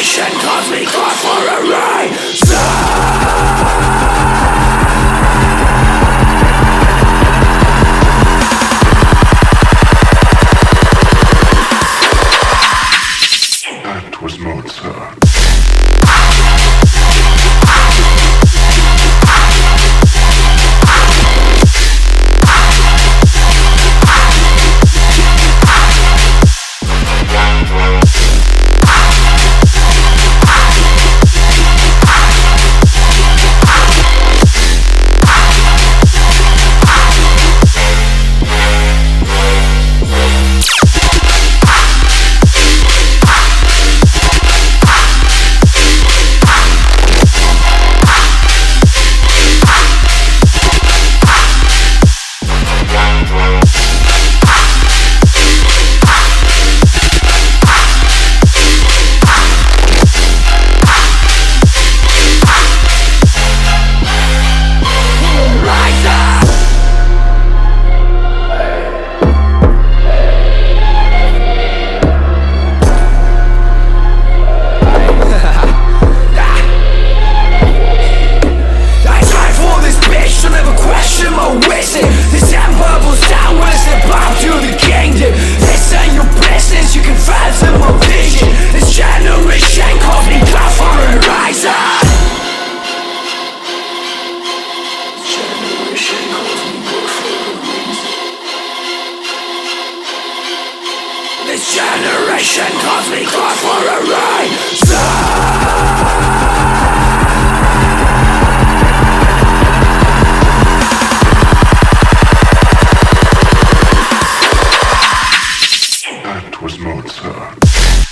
This generation calls This generation calls me God for a reason was Mozart.